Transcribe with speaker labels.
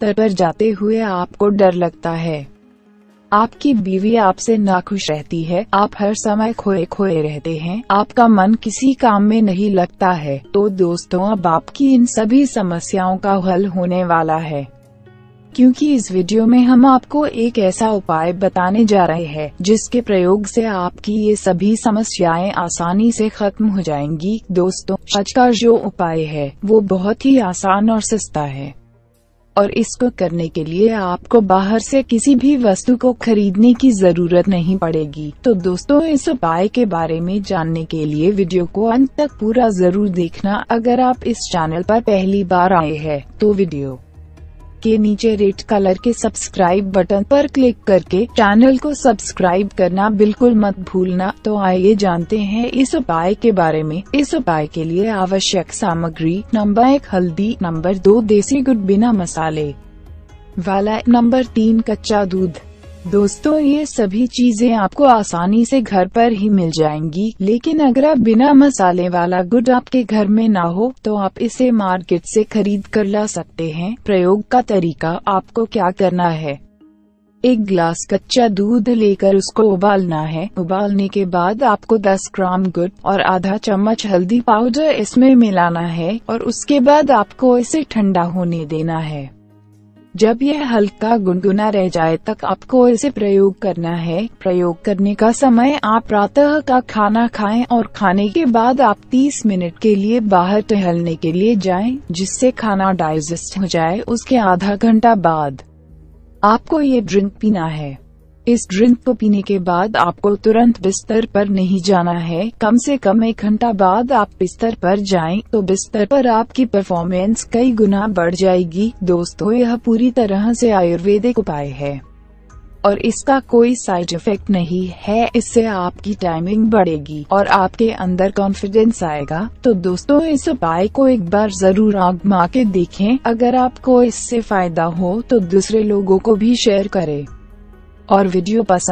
Speaker 1: बिस्तर पर जाते हुए आपको डर लगता है। आपकी बीवी आपसे नाखुश रहती है। आप हर समय खोए खोए रहते हैं। आपका मन किसी काम में नहीं लगता है। तो दोस्तों, अब आपकी इन सभी समस्याओं का हल होने वाला है। क्योंकि इस वीडियो में हम आपको एक ऐसा उपाय बताने जा रहे हैं, जिसके प्रयोग से आपकी ये सभी समस्याएँ आसानी से खत्म हो जाएँगी। दोस्तों, आज का जो उपाय है, वो बहुत ही आसान और सस्ता है। और इसको करने के लिए आपको बाहर से किसी भी वस्तु को खरीदने की ज़रूरत नहीं पड़ेगी। तो दोस्तों, इस उपाय के बारे में जानने के लिए वीडियो को अंत तक पूरा ज़रूर देखना। अगर आप इस चैनल पर पहली बार आए हैं तो वीडियो के नीचे रेड कलर के सब्सक्राइब बटन पर क्लिक करके चैनल को सब्सक्राइब करना बिल्कुल मत भूलना। तो आइए जानते हैं इस उपाय के बारे में। इस उपाय के लिए आवश्यक सामग्री नंबर एक, हल्दी नंबर दो, देसी गुड़ बिना मसाले। वाला नंबर तीन, कच्चा दूध। दोस्तों, ये सभी चीज़ें आपको आसानी से घर पर ही मिल जाएँगी। लेकिन अगर आप बिना मसाले वाला गुड आपके घर में ना हो तो आप इसे मार्केट से खरीद कर ला सकते हैं। प्रयोग का तरीका आपको क्या करना है? एक ग्लास कच्चा दूध लेकर उसको उबालना है। उबालने के बाद आपको 10 ग्राम गुड़ और आधा चम्मच हल्दी पाउडर इसमें मिलाना है और उसके बाद आपको इसे ठंडा होने देना है। जब यह हल्का गुनगुना रह जाए तक आपको इसे प्रयोग करना है। प्रयोग करने का समय आप प्रातः का खाना खाएँ और खाने के बाद आप 30 मिनट के लिए बाहर टहलने के लिए जाएँ, जिससे खाना डाइजेस्ट हो जाए। उसके आधा घंटा बाद आपको ये ड्रिंक पीना है। इस ड्रिंक को पीने के बाद आपको तुरंत बिस्तर पर नहीं जाना है। कम से कम एक घंटा बाद आप बिस्तर पर जाएँ तो बिस्तर पर आपकी परफॉर्मेंस कई गुना बढ़ जाएगी। दोस्तों, यह पूरी तरह से आयुर्वेदिक उपाय है। और इसका कोई साइड इफ़ेक्ट नहीं है, इससे आपकी टाइमिंग बढ़ेगी और आपके अंदर कॉन्फिडेंस आएगा। तो दोस्तों, इस उपाय को एक बार ज़रूर आगमा के देखें। अगर आपको इससे फ़ायदा हो तो दूसरे लोगों को भी शेयर करें। और वीडियो पसंद